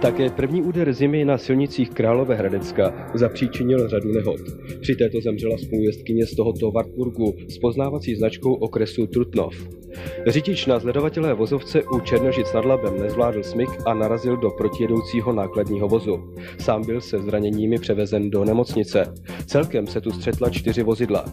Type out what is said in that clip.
Také první úder zimy na silnicích Královéhradecka zapříčinil řadu nehod. Při této zemřela spolujezdkyně z tohoto Wartburgu s poznávací značkou okresu Trutnov. Řidič na zledovatelé vozovce u Černožic nad Labem nezvládl smyk a narazil do protijedoucího nákladního vozu. Sám byl se zraněními převezen do nemocnice. Celkem se tu střetla čtyři vozidla.